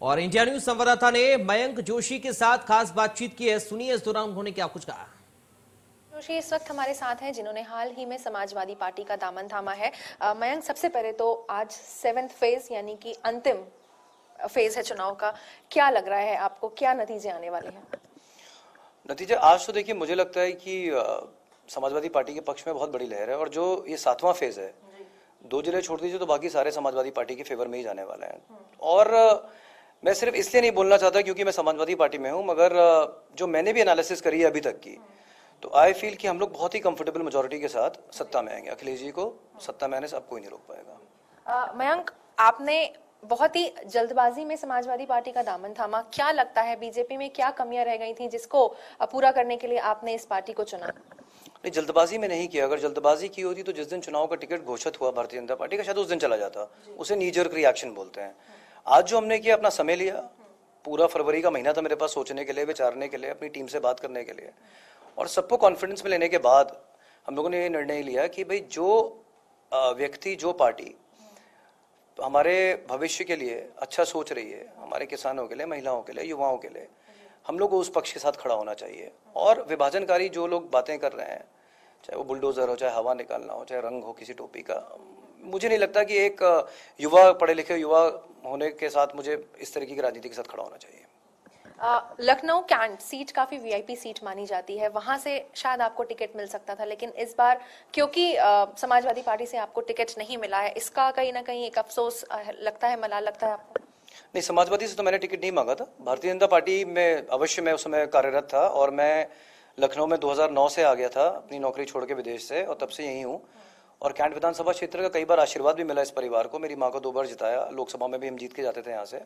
और India news संवाददाता ने मयंक जोशी के साथ खास बातचीत की है। सुनिए इस दौरान उन्होंने क्या कुछ कहा। जोशी इस वक्त हमारे साथ हैं जिन्होंने हाल ही में समाजवादी पार्टी का दामन थामा है। मयंक सबसे पहले तो आज सेवेंथ फ़ेज़ यानी कि अंतिम फ़ेज़ है चुनाव का। क्या लग रहा है आपको? क्या नतीजे आने वाले हैं? नतीजे आज तो देखिए मुझे लगता है कि समाजवादी पार्टी के पक्ष में बहुत बड़ी लहर है और जो ये सातवां फ़ेज़ है दो ज़िले छोड़ दीजिए तो बाकी सारे समाजवादी पार्टी के फेवर में ही जाने वाले हैं। और मैं सिर्फ़ इसलिए नहीं बोलना चाहता क्योंकि मैं समाजवादी पार्टी में हूँ मगर जो मैंने भी एनालिसिस करी है अभी तक की तो आई फील कि हम लोग बहुत ही कंफर्टेबल मेजोरिटी के साथ सत्ता में आएँगे। अखिलेश जी को सत्ता में आने से अब कोई नहीं रोक पाएगा। मयंक आपने बहुत ही जल्दबाजी में समाजवादी पार्टी का दामन थामा। क्या लगता है बीजेपी में क्या कमियाँ रह गई थी जिसको पूरा करने के लिए आपने इस पार्टी को चुना? नहीं जल्दबाजी में नहीं किया। अगर जल्दबाजी की होती तो जिस दिन चुनाव का टिकट घोषित हुआ भारतीय जनता पार्टी का शायद उस दिन चला जाता। उसे नीजर्क रिएक्शन बोलते हैं। आज जो हमने किया, अपना समय लिया, पूरा फरवरी का महीना था मेरे पास सोचने के लिए, विचारने के लिए, अपनी टीम से बात करने के लिए। और सबको कॉन्फिडेंस में लेने के बाद हम लोगों ने ये निर्णय लिया कि भाई जो व्यक्ति, जो पार्टी हमारे भविष्य के लिए अच्छा सोच रही है, हमारे किसानों के लिए, महिलाओं के लिए, युवाओं के लिए, हम लोग को उस पक्ष के साथ खड़ा होना चाहिए। और विभाजनकारी जो लोग बातें कर रहे हैं, चाहे वो बुलडोजर हो, चाहे हवा निकालना हो, चाहे रंग हो किसी टोपी का मुझे नहीं लगता कि एक युवा पढ़े लिखे युवा होने के साथ मुझे इस तरीके की राजनीति के साथ खड़ा होना चाहिए। लखनऊ कैंट सीट काफ़ी वीआईपी सीट मानी जाती है। वहाँ से शायद आपको टिकट मिल सकता था लेकिन इस बार क्योंकि समाजवादी पार्टी से आपको टिकट नहीं मिला है इसका कहीं ना कहीं एक अफसोस लगता है मलाल लगता है आपको? नहीं समाजवादी से तो मैंने टिकट नहीं मांगा था। भारतीय जनता पार्टी में अवश्य मैं उस समय कार्यरत था और मैं लखनऊ में 2009 से आ गया था अपनी नौकरी छोड़ के विदेश से और तब से यहीं हूँ। और कैंट विधानसभा क्षेत्र का कई बार आशीर्वाद भी मिला इस परिवार को। मेरी माँ को दो बार जिताया। लोकसभा में भी हम जीत के जाते थे यहाँ से।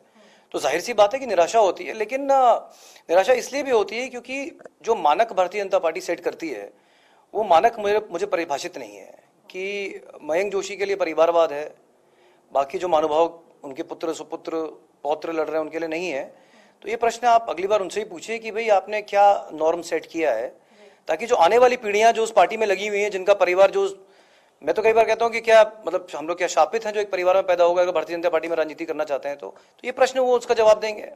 तो ज़ाहिर सी बात है कि निराशा होती है, लेकिन निराशा इसलिए भी होती है क्योंकि जो मानक भारतीय जनता पार्टी सेट करती है, वो मानक मुझे मुझे परिभाषित नहीं है कि मयंक जोशी के लिए परिवारवाद है। बाकी जो महानुभाव, उनके पुत्र, सुपुत्र, पौत्र लड़ रहे हैं, उनके लिए नहीं है। तो ये प्रश्न आप अगली बार उनसे ही पूछिए कि भाई आपने क्या नॉर्म सेट किया है, ताकि जो आने वाली पीढ़ियाँ जो उस पार्टी में लगी हुई हैं, जिनका परिवार जो मैं तो कई बार कहता हूँ कि क्या मतलब हम लोग क्या शापित हैं जो एक परिवार में पैदा होगा अगर भारतीय जनता पार्टी में राजनीति करना चाहते हैं तो, तो ये प्रश्न वो उसका जवाब देंगे।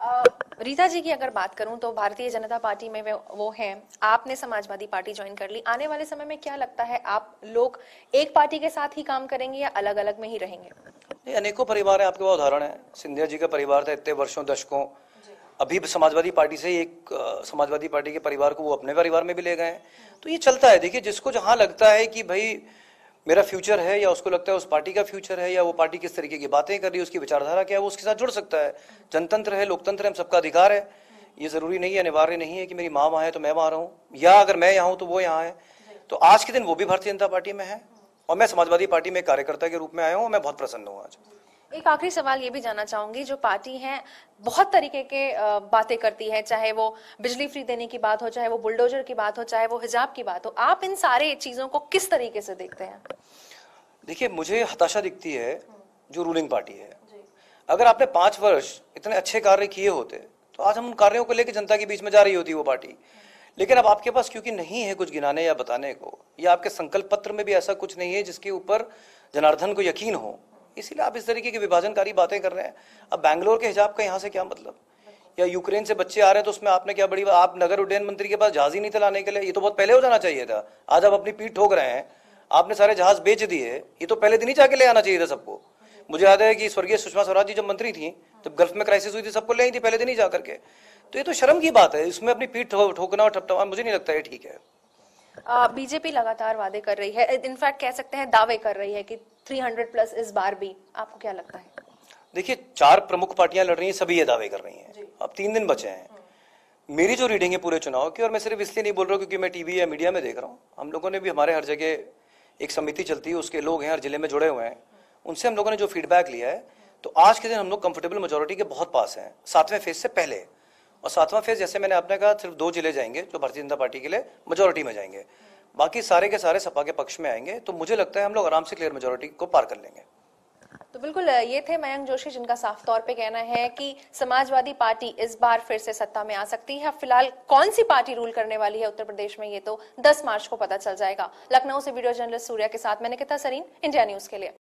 अ, रीता जी की अगर बात करूँ तो भारतीय जनता पार्टी में वो हैं। आपने समाजवादी पार्टी ज्वाइन कर ली। आने वाले समय में क्या लगता है आप लोग एक पार्टी के साथ ही काम करेंगे या अलग अलग में ही रहेंगे? अनेकों परिवार है आपके पास उदाहरण है। सिंधिया जी का परिवार था इतने वर्षों दशकों। अभी समाजवादी पार्टी से एक समाजवादी पार्टी के परिवार को वो अपने परिवार में भी ले गए हैं। तो ये चलता है। देखिए, जिसको जहाँ लगता है कि भाई मेरा फ्यूचर है या उसको लगता है उस पार्टी का फ्यूचर है या वो पार्टी किस तरीके की बातें कर रही है, उसकी विचारधारा क्या है, वो उसके साथ जुड़ सकता है। जनतंत्र है, लोकतंत्र है, हम सबका अधिकार है। ये ज़रूरी नहीं है, अनिवार्य नहीं है कि मेरी माँ वहाँ है तो मैं वहाँ रहूँ, या अगर मैं यहाँ हूँ तो वो यहाँ है। तो आज के दिन वो भी भारतीय जनता पार्टी में है और मैं समाजवादी पार्टी में कार्यकर्ता के रूप में आया हूँ मैं बहुत प्रसन्न हूँ आज। एक आखिरी सवाल ये भी जानना चाहूँगी जो पार्टी है बहुत तरीके के बातें करती है चाहे वो बिजली फ्री देने की बात हो चाहे वो बुलडोजर की बात हो चाहे वो हिजाब की बात हो आप इन सारे चीज़ों को किस तरीके से देखते हैं? देखिए मुझे हताशा दिखती है जो रूलिंग पार्टी है। अगर आपने पाँच वर्ष इतने अच्छे कार्य किए होते तो आज हम उन कार्यों को लेकर जनता के बीच में जा रही होती वो पार्टी। लेकिन अब आपके पास क्योंकि नहीं है कुछ गिनाने या बताने को या आपके संकल्प पत्र में भी ऐसा कुछ नहीं है जिसके ऊपर जनार्दन को यकीन हो इसीलिए आप इस तरीके की विभाजनकारी बातें कर रहे हैं। अब बैंगलोर के हिजाब का यहाँ से क्या मतलब? या यूक्रेन से बच्चे आ रहे हैं तो उसमें आपने क्या बड़ी आप नगर उड्डयन मंत्री के पास जहाज़ ही नहीं चलाने के लिए? ये तो बहुत पहले हो जाना चाहिए था। आज आप अपनी पीठ ठोक रहे हैं। आपने सारे जहाज़ बेच दिए। ये तो पहले दिन ही जाके ले आना चाहिए था सबको। मुझे याद है कि स्वर्गीय सुषमा स्वराज जी जब मंत्री थी जब गल्फ में क्राइसिस हुई थी, सबको ले आई थी पहले दिन ही जा करके तो ये तो शर्म की बात है। इसमें अपनी पीठ ठोकना और ठपटवा मुझे नहीं लगता ये ठीक है। बीजेपी लगातार वादे कर रही है। इनफैक्ट कह सकते हैं दावे कर रही है कि 300 प्लस इस बार भी। आपको क्या लगता है? देखिए चार प्रमुख पार्टियाँ लड़ रही हैं सभी ये दावे कर रही हैं। अब तीन दिन बचे हैं। मेरी जो रीडिंग है पूरे चुनाव की और मैं सिर्फ़ इसलिए नहीं बोल रहा हूँ क्योंकि मैं टीवी या मीडिया में देख रहा हूँ। हम लोगों ने भी हमारे हर जगह एक समिति चलती है उसके लोग हैं हर ज़िले में जुड़े हुए हैं। उनसे हम लोगों ने जो फीडबैक लिया है तो आज के दिन हम लोग कंफर्टेबल मेजोरिटी के बहुत पास हैं सातवें फ़ेज़ से पहले। और सातवां फ़ेज़ जैसे मैंने आपने कहा, सिर्फ़ दो ज़िले जाएँगे जो भारतीय जनता पार्टी के लिए मेजोरिटी में जाएँगे। बाकी सारे के सारे सपा के पक्ष में आएँगे तो मुझे लगता है हम लोग आराम से क्लियर मेजोरिटी को पार कर लेंगे। तो बिल्कुल ये थे मयंक जोशी, जिनका साफ़ तौर पे कहना है कि समाजवादी पार्टी इस बार फिर से सत्ता में आ सकती है। फ़िलहाल कौन सी पार्टी रूल करने वाली है उत्तर प्रदेश में, ये तो 10 मार्च को पता चल जाएगा। लखनऊ से वीडियो जर्नलिस्ट सूर्या के साथ मैंने किता सरीन, इंडिया न्यूज़ के लिए।